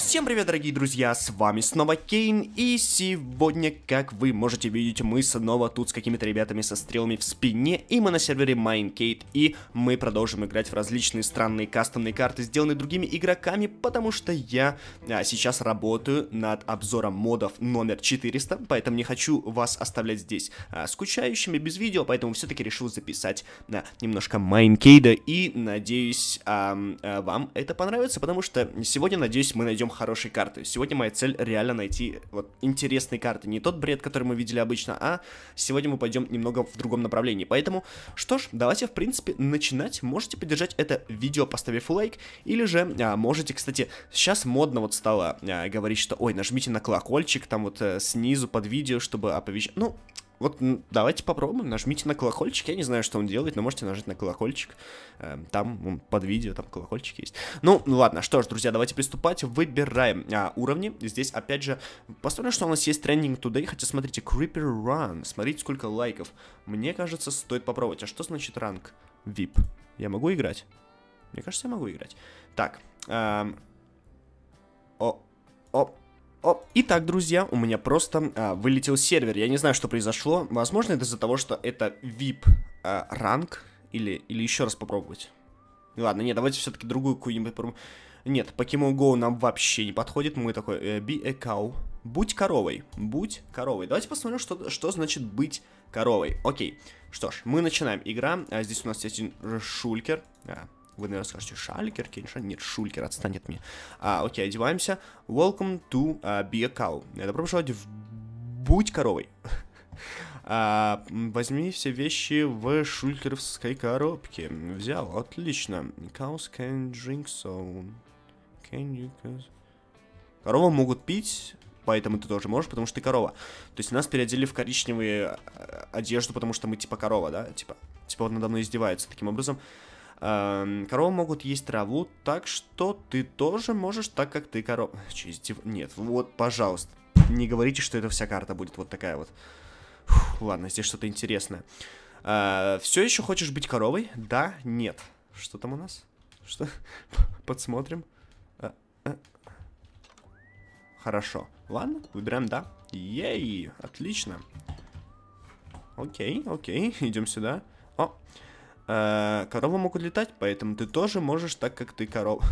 Всем привет, дорогие друзья, с вами снова Кейн, и сегодня, как вы можете видеть, мы снова тут с какими-то ребятами со стрелами в спине, и мы на сервере Minecade, и мы продолжим играть в различные странные кастомные карты, сделанные другими игроками, потому что я а, сейчас работаю над обзором модов номер 400, поэтому не хочу вас оставлять здесь а, скучающими без видео, поэтому все-таки решил записать а, немножко Minecade, и надеюсь, а, а, вам это понравится, потому что сегодня, надеюсь, мы найдем хорошие карты. Сегодня моя цель реально найти вот интересные карты. Не тот бред, который мы видели обычно, а сегодня мы пойдем немного в другом направлении. Поэтому, что ж, давайте, в принципе, начинать. Можете поддержать это видео, поставив лайк, или же а, можете, кстати, сейчас модно вот стало а, говорить, что, ой, нажмите на колокольчик там вот а, снизу под видео, чтобы оповещать. Ну, вот давайте попробуем, нажмите на колокольчик, я не знаю, что он делает, но можете нажать на колокольчик, эм, там под видео, там колокольчик есть. Ну, ладно, что ж, друзья, давайте приступать, выбираем а, уровни, здесь, опять же, посмотрим, что у нас есть трендинг today, хотя, смотрите, Creeper Run, смотрите, сколько лайков, мне кажется, стоит попробовать, а что значит ранг VIP? Я могу играть? Мне кажется, я могу играть. Так, эм... о, о, о, итак, друзья, у меня просто а, вылетел сервер. Я не знаю, что произошло. Возможно, это из-за того, что это VIP а, ранг. Или, или еще раз попробовать. Ладно, нет, давайте все-таки другую какую-нибудь попробуем. Нет, Pokemon Go нам вообще не подходит. Мы такой, э, be a cow. Будь коровой. Будь коровой. Давайте посмотрим, что, что значит быть коровой. Окей. Что ж, мы начинаем. Игра. А, здесь у нас есть один шулькер. А, вы, наверное, скажете, Шалькер, Кейнша? Нет, Шулькер, отстань от меня. А, окей, одеваемся. Welcome to uh, be a cow. Это пожелать в Будь коровой. а, возьми все вещи в шулькеровской коробке. Взял, отлично. Cows can drink so. Can you... Коровы могут пить, поэтому ты тоже можешь, потому что ты корова. То есть нас переодели в коричневые одежду, потому что мы типа корова, да? Типа, типа вот надо мной издеваются таким образом. Коровы могут есть траву, так что ты тоже можешь, так как ты корова. Нет, вот, пожалуйста, не говорите, что это вся карта будет вот такая вот. Фух, ладно, здесь что-то интересное. А, все еще хочешь быть коровой? Да? Нет. Что там у нас? Что? Подсмотрим. А, а. Хорошо. Ладно, выбираем да. Ей, отлично. Окей, окей, идем сюда. О, Э, коровы могут летать, поэтому ты тоже можешь так, как ты корова.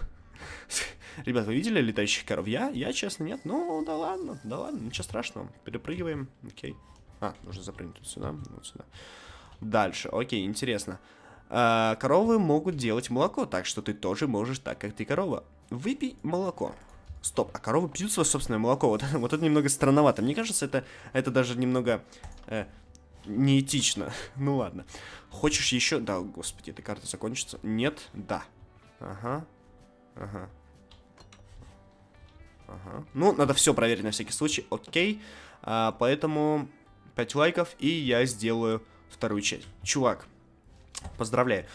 Ребят, вы видели летающих коров? Я? Я, честно, нет. Ну, да ладно, да ладно, ничего страшного. Перепрыгиваем, окей. А, нужно запрыгнуть вот сюда, вот сюда. Дальше, окей, интересно. А, коровы могут делать молоко, так что ты тоже можешь так, как ты корова. Выпей молоко. Стоп, а коровы пьют свое собственное молоко. Вот, вот это немного странновато. Мне кажется, это, это даже немного э, неэтично. ну ладно. Хочешь еще? Да, господи, эта карта закончится. Нет? Да. Ага. Ага. Ага. Ну, надо все проверить на всякий случай. Окей. А, поэтому 5 лайков, и я сделаю вторую часть. Чувак, поздравляю.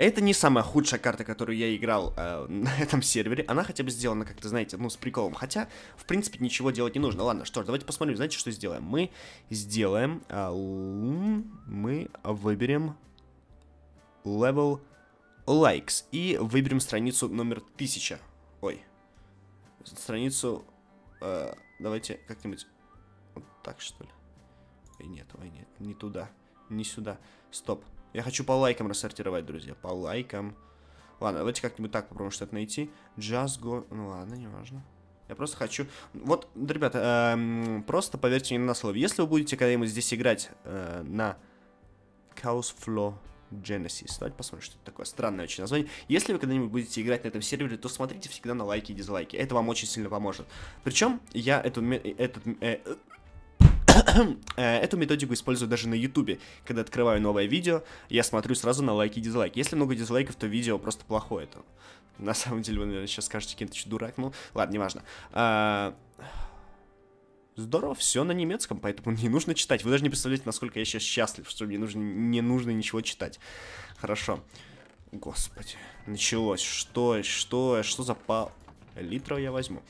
Это не самая худшая карта, которую я играл э, на этом сервере. Она хотя бы сделана, как-то, знаете, ну, с приколом. Хотя, в принципе, ничего делать не нужно. Ладно, что ж, давайте посмотрим. Знаете, что сделаем? Мы сделаем... Э, мы выберем level likes. И выберем страницу номер 1000. Ой. Страницу... Э, давайте как-нибудь... Вот так, что ли? Ой, нет, ой, нет, не туда. Не сюда. Стоп. Я хочу по лайкам рассортировать, друзья. По лайкам. Ладно, давайте как-нибудь так попробуем что-то найти. Just go... Ну ладно, не важно. Я просто хочу... Вот, ребята, эм, просто поверьте мне на слово. Если вы будете когда-нибудь здесь играть э, на Chaos Flow Genesis. Давайте посмотрим, что это такое. Странное очень название. Если вы когда-нибудь будете играть на этом сервере, то смотрите всегда на лайки и дизлайки. Это вам очень сильно поможет. Причем я эту, этот, Э, эту методику использую даже на ютубе. Когда открываю новое видео, я смотрю сразу на лайки и дизлайки. Если много дизлайков, то видео просто плохое. То... На самом деле, вы, наверное, сейчас скажете, кем ты дурак. Ну, ладно, неважно. А... Здорово, все на немецком, поэтому не нужно читать. Вы даже не представляете, насколько я сейчас счастлив, что мне нужно, не нужно ничего читать. Хорошо. Господи, началось. Что, что, что за пал... Литра я возьму.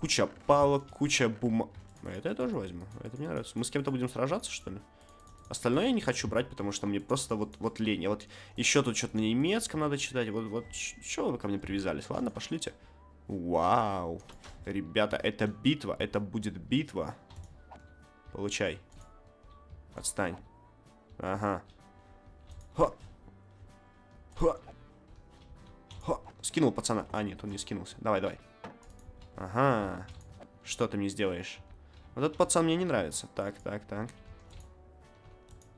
Куча палок, куча бумаг... Это я тоже возьму. Это мне нравится. Мы с кем-то будем сражаться, что ли? Остальное я не хочу брать, потому что мне просто вот, вот лень. Я вот еще тут что-то на немецком надо читать. Вот, вот, что вы ко мне привязались? Ладно, пошлите. Вау. Ребята, это битва. Это будет битва. Получай. Отстань. Ага. Ха. Ха. Ха. Скинул пацана. А, нет, он не скинулся. Давай, давай. Ага. Что ты мне сделаешь? Вот этот пацан мне не нравится. Так, так, так.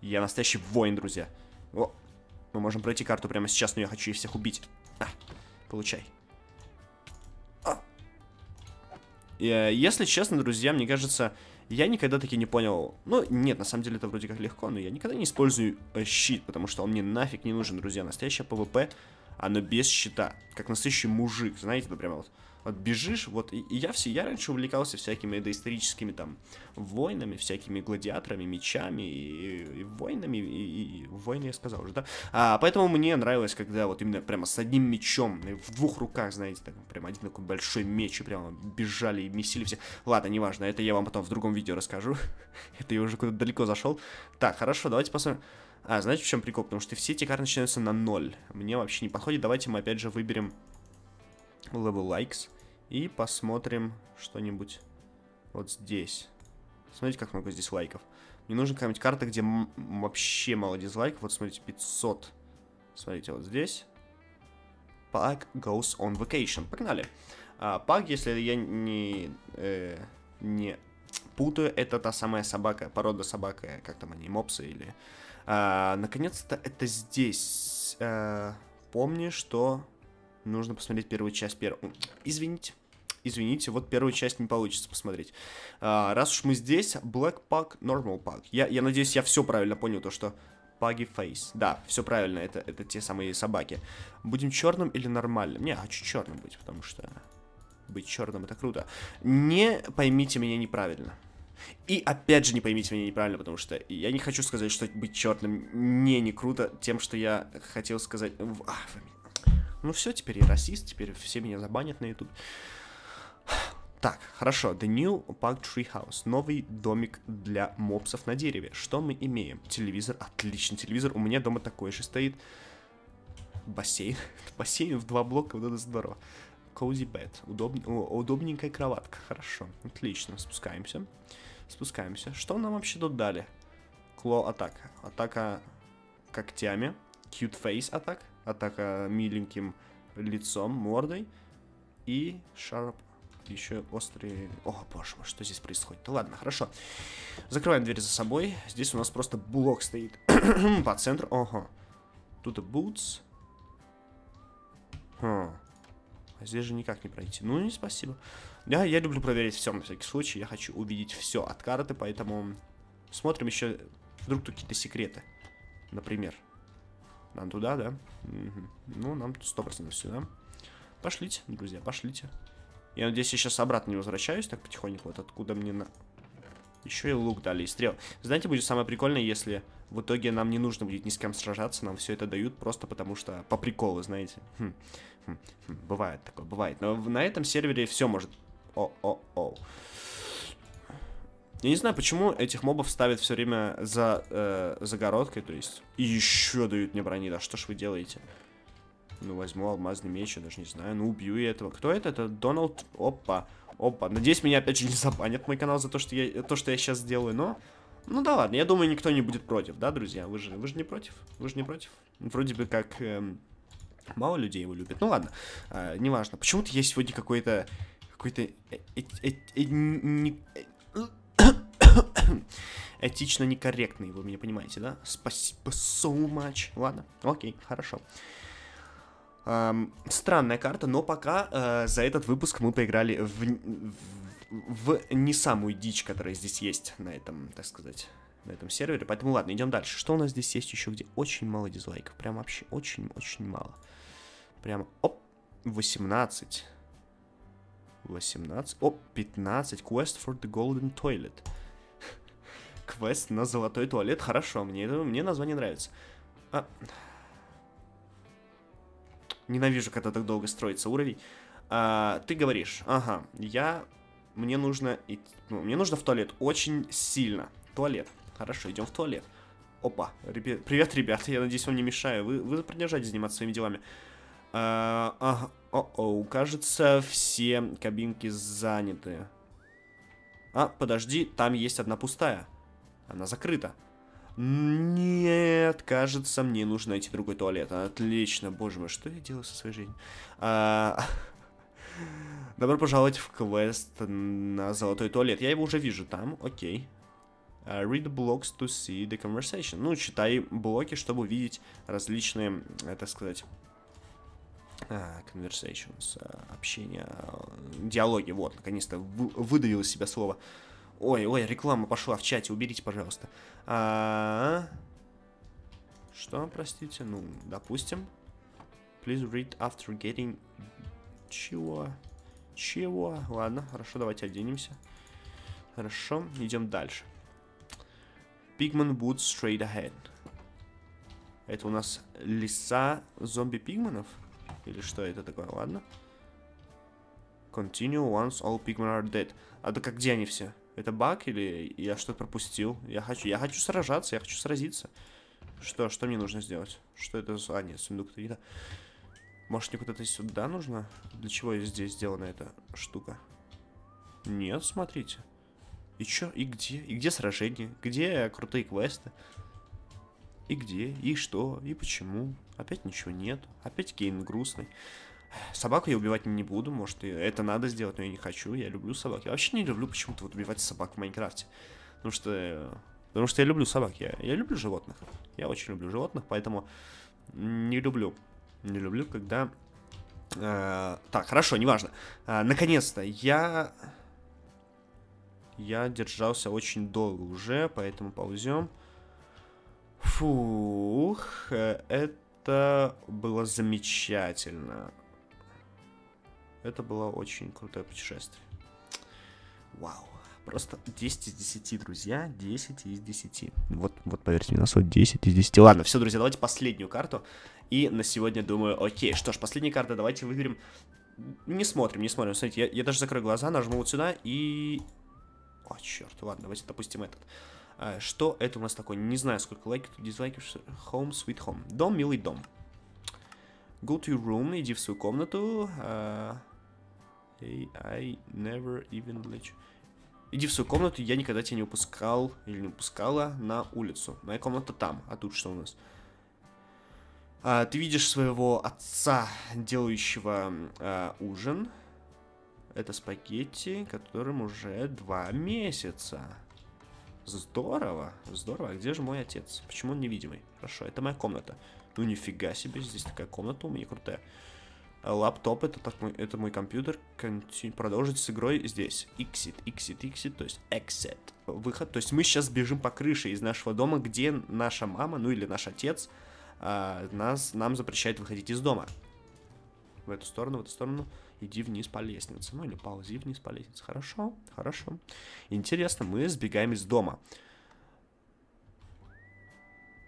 Я настоящий воин, друзья. О, мы можем пройти карту прямо сейчас, но я хочу их всех убить. А, получай. А. Э, если честно, друзья, мне кажется, я никогда таки не понял... Ну, нет, на самом деле это вроде как легко, но я никогда не использую э, щит, потому что он мне нафиг не нужен, друзья. Настоящее PvP, оно без щита. Как настоящий мужик, знаете, ну прямо вот вот бежишь, вот, и, и я все, я раньше увлекался всякими доисторическими там войнами, всякими гладиаторами, мечами и, и войнами, и, и, войны я сказал уже, да? А, поэтому мне нравилось, когда вот именно прямо с одним мечом, в двух руках, знаете, так, прям один такой большой меч, и прямо бежали и месили все. Ладно, неважно, это я вам потом в другом видео расскажу. это я уже куда-то далеко зашел. Так, хорошо, давайте посмотрим. А, знаете, в чем прикол? Потому что все эти карты начинаются на ноль. Мне вообще не подходит. Давайте мы опять же выберем level likes. И посмотрим что-нибудь вот здесь. Смотрите, как много здесь лайков. Мне нужна какая-нибудь карта, где вообще мало дизлайков. Вот смотрите, 500. Смотрите, вот здесь. Pug goes on vacation. Погнали. А, Pug, если я не, э, не путаю, это та самая собака, порода собака, как там они, мопсы или... А, Наконец-то это здесь. А, помни, что Нужно посмотреть первую часть. Пер... Извините. Извините, вот первую часть не получится посмотреть. А, раз уж мы здесь, Black Pug, Normal Pug. Я, я надеюсь, я все правильно понял, то что Puggy Face. Да, все правильно, это, это те самые собаки. Будем черным или нормальным? Не, хочу черным быть, потому что быть черным это круто. Не поймите меня неправильно. И опять же не поймите меня неправильно, потому что я не хочу сказать, что быть черным не не круто тем, что я хотел сказать... А, ну все, теперь я расист, теперь все меня забанят на YouTube. Так, хорошо. The New Park Tree House. Новый домик для мопсов на дереве. Что мы имеем? Телевизор. Отличный телевизор. У меня дома такой же стоит. Бассейн. Бассейн в два блока. Вот это здорово. Cozy bed. Удоб... Удобненькая кроватка. Хорошо. Отлично. Спускаемся. Спускаемся. Что нам вообще тут дали? Кло атака. Атака когтями. Cute face атак атака миленьким лицом, мордой. И Шарп еще острые... О, боже мой, что здесь происходит? Ну ладно, хорошо. Закрываем дверь за собой. Здесь у нас просто блок стоит по центру. Ого. Тут и бутс. Хм. А здесь же никак не пройти. Ну, не спасибо. Да, я люблю проверить все на всякий случай. Я хочу увидеть все от карты, поэтому смотрим еще вдруг тут какие-то секреты. Например. Нам туда, да? Угу. Ну, нам сто процентов сюда. Пошлите, друзья, пошлите. Я надеюсь, я сейчас обратно не возвращаюсь так потихоньку. Вот откуда мне на... Еще и лук дали, и стрел. Знаете, будет самое прикольное, если в итоге нам не нужно будет ни с кем сражаться, нам все это дают просто потому что по приколу, знаете. Хм, хм, хм. Бывает такое, бывает. Но на этом сервере все может... О-о-о. Я не знаю, почему этих мобов ставят все время за э, загородкой, то есть. И еще дают мне брони, да что ж вы делаете? Ну, возьму алмазный меч, я даже не знаю. Ну, убью я этого. Кто это? Это Дональд... Опа. Опа. Надеюсь, меня опять же не забанят мой канал за то, что я, то, что я сейчас делаю, но... Ну да ладно, я думаю, никто не будет против, да, друзья? Вы же, вы же не против? Вы же не против? Вроде бы как... Эм, мало людей его любят. Ну ладно, э, неважно. Почему-то есть сегодня какой-то... Какой-то... Э, э, э, э, э, этично некорректный, вы меня понимаете, да? Спасибо so much. Ладно, окей, хорошо. Эм, странная карта, но пока э, за этот выпуск мы поиграли в, в, в не самую дичь, которая здесь есть на этом, так сказать, на этом сервере. Поэтому ладно, идем дальше. Что у нас здесь есть еще, где очень мало дизлайков? Прям вообще очень-очень мало. Прям, оп, 18. 18. О, 15. Quest for the Golden Toilet. Квест на золотой туалет. Хорошо, мне, мне название нравится. А... Ненавижу, когда так долго строится уровень. А, ты говоришь, ага, я... Мне нужно... Ну, мне нужно в туалет очень сильно. Туалет. Хорошо, идем в туалет. Опа. Ребят, привет, ребята. Я надеюсь, вам не мешаю. Вы, вы продолжаете заниматься своими делами. А, ага. О-оу, кажется, все кабинки заняты. А, подожди, там есть одна пустая. Она закрыта. Нет, кажется, мне нужно найти другой туалет. Отлично, боже мой, что я делаю со своей жизнью? А... Добро пожаловать в квест на золотой туалет. Я его уже вижу там, окей. Uh, read blocks to see the conversation. Ну, читай блоки, чтобы увидеть различные, э, так сказать, uh, conversations, uh, общение, диалоги. Вот, наконец-то выдавил из себя слово. Ой, ой, реклама пошла в чате, уберите, пожалуйста. А -а -а. Что, простите? Ну, допустим. Please read after getting... Чего? Чего? Ладно, хорошо, давайте оденемся. Хорошо, идем дальше. Pigman Woods straight ahead. Это у нас леса зомби-пигманов? Или что это такое? Ладно. Continue once all pigmen are dead. А так как где они все? Это баг или я что-то пропустил? Я хочу, я хочу сражаться, я хочу сразиться. Что, что мне нужно сделать? Что это за... А, нет, сундук видно. Может, мне куда-то сюда нужно? Для чего здесь сделана эта штука? Нет, смотрите. И чё? И где? И где сражение? Где крутые квесты? И где? И что? И почему? Опять ничего нет. Опять Кейн грустный. Собаку я убивать не буду, может, это надо сделать, но я не хочу. Я люблю собак. Я вообще не люблю почему-то вот убивать собак в Майнкрафте. Потому что... Потому что я люблю собак. Я, я люблю животных. Я очень люблю животных, поэтому не люблю. Не люблю, когда... Э, так, хорошо, неважно. Э, Наконец-то я... Я держался очень долго уже, поэтому ползем. Фух, э, это было замечательно. Это было очень крутое путешествие. Вау. Просто 10 из 10, друзья. 10 из 10. Вот, вот поверьте мне на слово, 10 из 10. Ладно, все, друзья, давайте последнюю карту. И на сегодня думаю, окей, что ж, последняя карта, давайте выберем... Не смотрим, не смотрим. Смотрите, я, я даже закрою глаза, нажму вот сюда и... О, черт, ладно, давайте допустим этот. А, что это у нас такое? Не знаю, сколько лайков, дизлайков. Home, sweet home. Дом, милый дом. Go to your room, иди в свою комнату. А, I never even let you... Иди в свою комнату, я никогда тебя не упускал или не упускала на улицу. Моя комната там, а тут что у нас? А, ты видишь своего отца, делающего а, ужин. Это спагетти, которым уже два месяца. Здорово, здорово. А где же мой отец? Почему он невидимый? Хорошо, это моя комната. Ну нифига себе, здесь такая комната у меня крутая. Лаптоп это, так мой, это мой компьютер. Контин... Продолжить с игрой здесь. Exit, exit, exit, то есть exit. Выход. То есть мы сейчас бежим по крыше из нашего дома, где наша мама, ну или наш отец, а, нас, нам запрещает выходить из дома. В эту сторону, в эту сторону. Иди вниз по лестнице. Ну или ползи вниз по лестнице. Хорошо, хорошо. Интересно, мы сбегаем из дома.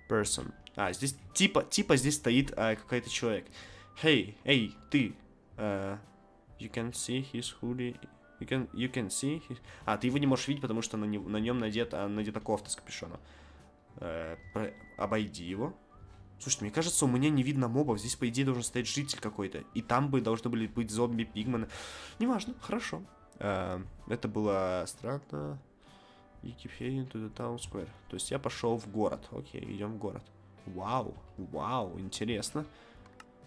Person. А, здесь типа, типа здесь стоит а, какой-то человек. Hey, эй, ты. Uh, you can see his hoodie. You can, you can see his... А, ты его не можешь видеть, потому что на, не, на нем надета, надета кофта с капюшоном. Uh, про, обойди его. Слушайте, мне кажется, у меня не видно мобов. Здесь, по идее, должен стоять житель какой-то. И там бы должны были быть зомби, пигманы. Неважно, хорошо. Uh, это было странно. You keep heading to the town square. То есть я пошел в город. Окей, идем в город. Вау, вау, интересно.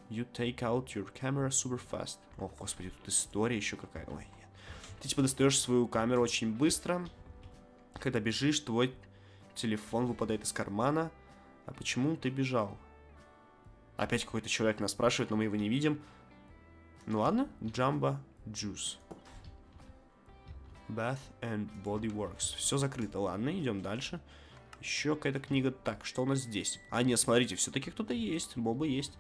You take out your camera super fast. О, господи, тут история еще какая. Ой, нет. Ты типа достаешь свою камеру очень быстро. Когда бежишь, твой телефон выпадает из кармана. А почему ты бежал? Опять какой-то человек нас спрашивает, но мы его не видим. Ну ладно, Jamba Juice. Bath and Body Works. Все закрыто. Ладно, идем дальше. Еще какая-то книга. Так, что у нас здесь? А, нет, смотрите, все-таки кто-то есть. Бобы есть.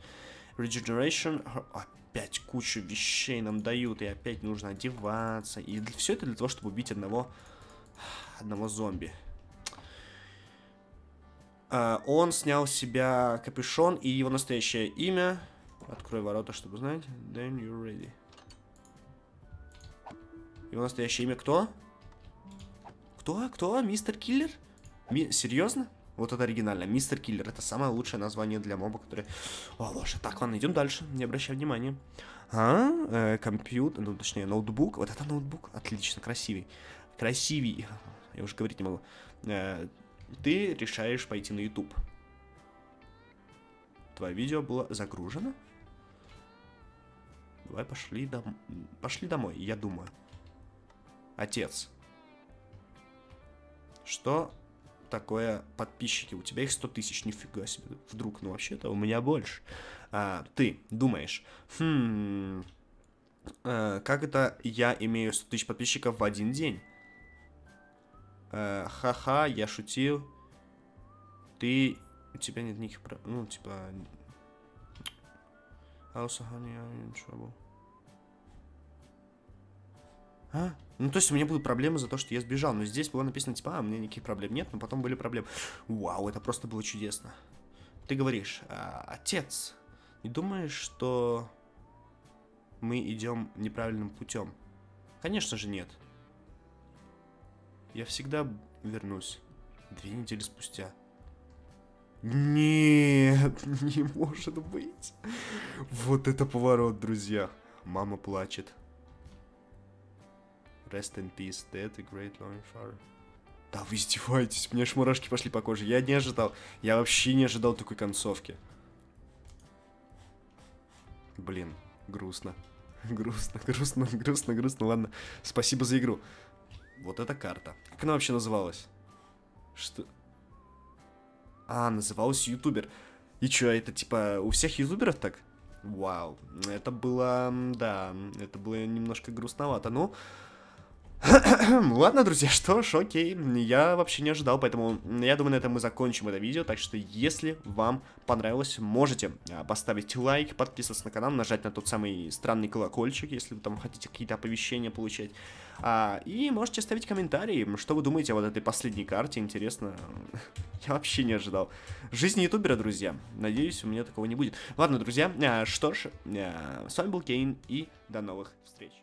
Regeneration. Опять кучу вещей нам дают, и опять нужно одеваться. И все это для того, чтобы убить одного, одного зомби. Uh, он снял с себя капюшон и его настоящее имя. Открой ворота, чтобы знать. Then you're ready. Его настоящее имя кто? Кто? Кто? Мистер Киллер? Ми серьезно? Вот это оригинально. Мистер Киллер. Это самое лучшее название для моба, которое... О, боже. Так, ладно, идем дальше. Не обращай внимания. А? Э, компьютер, ну, точнее, ноутбук. Вот это ноутбук. Отлично, красивый. Красивый. Я уже говорить не могу. Э, ты решаешь пойти на YouTube. Твое видео было загружено? Давай пошли, дом... пошли домой, я думаю. Отец. Что такое подписчики? У тебя их 100 тысяч, нифига себе. Вдруг, ну вообще-то у меня больше. А, ты думаешь, хм, а, как это я имею 100 тысяч подписчиков в один день? А, ха-ха, я шутил. Ты, у тебя нет никаких, ну, типа, Also, honey, I'm in trouble. А? Ну, то есть у меня будут проблемы за то, что я сбежал. Но здесь было написано, типа, а, у меня никаких проблем нет, но потом были проблемы. Вау, это просто было чудесно. Ты говоришь, а, отец, не думаешь, что мы идем неправильным путем? Конечно же нет. Я всегда вернусь. Две недели спустя. Нет, не может быть. Вот это поворот, друзья. Мама плачет. Rest in peace, dead, a great long far. Да вы издеваетесь, мне аж мурашки пошли по коже. Я не ожидал, я вообще не ожидал такой концовки. Блин, грустно. Грустно, грустно, грустно, грустно. Ладно, спасибо за игру. Вот эта карта. Как она вообще называлась? Что? А, называлась ютубер. И чё, это типа у всех ютуберов так? Вау, это было, да, это было немножко грустновато. Ну, Ладно, друзья, что ж, окей, я вообще не ожидал, поэтому я думаю, на этом мы закончим это видео, так что если вам понравилось, можете а, поставить лайк, подписываться на канал, нажать на тот самый странный колокольчик, если вы там хотите какие-то оповещения получать, а, и можете оставить комментарии, что вы думаете о вот этой последней карте, интересно, я вообще не ожидал. Жизнь ютубера, друзья, надеюсь, у меня такого не будет. Ладно, друзья, а, что ж, а, с вами был Кейн, и до новых встреч.